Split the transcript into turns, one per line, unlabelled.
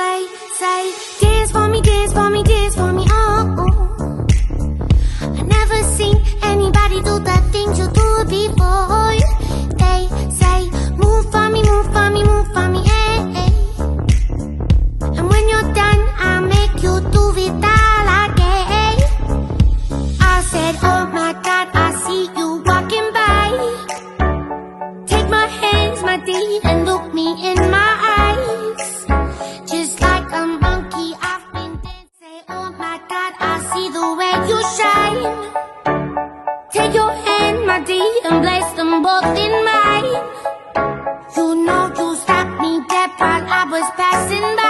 say, say Dance for me, dance for me, dance for me. empty and place them both in mine. You know you stopped me dead while I was passing by.